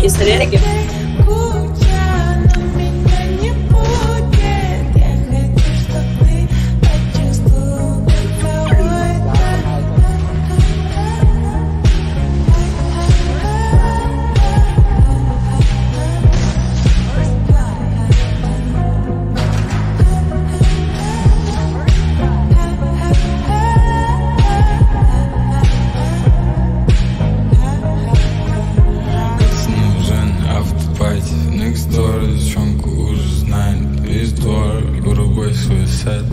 yesterday, like if His daughter's drunk, who's nine? His daughter, little boy, suicide.